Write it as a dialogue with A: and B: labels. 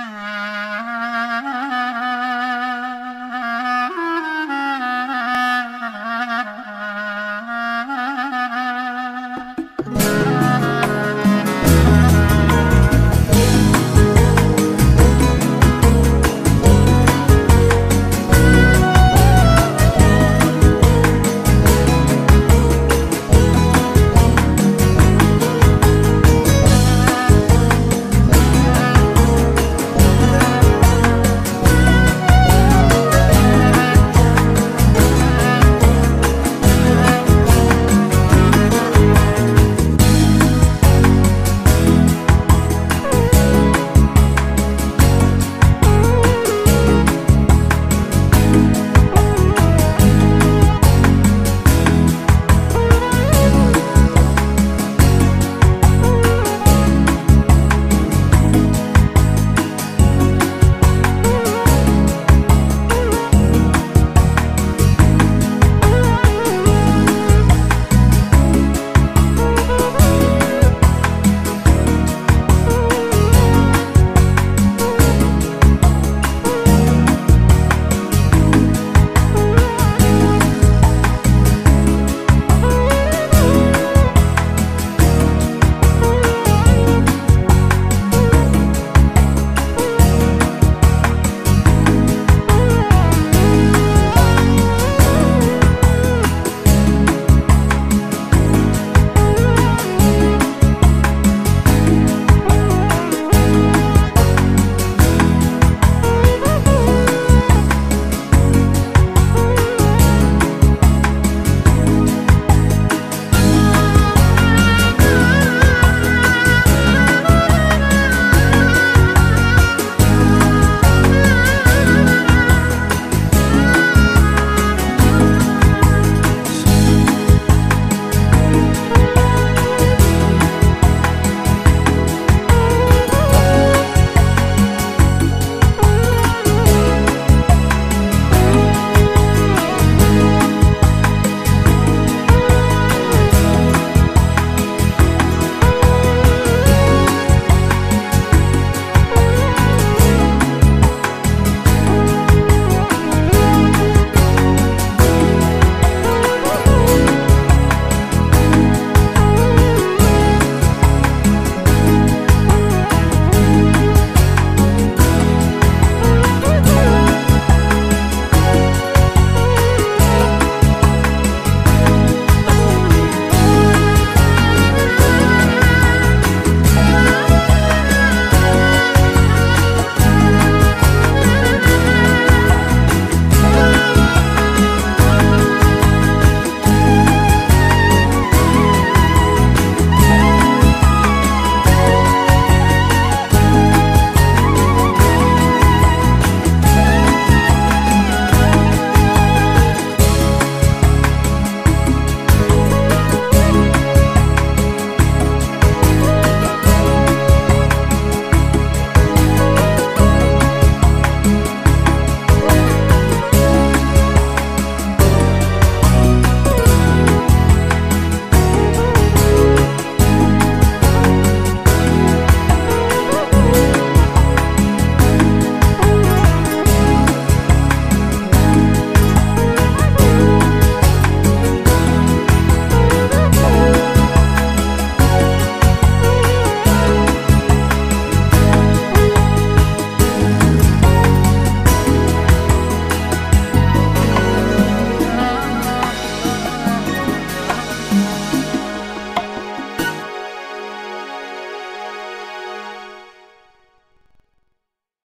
A: Ah.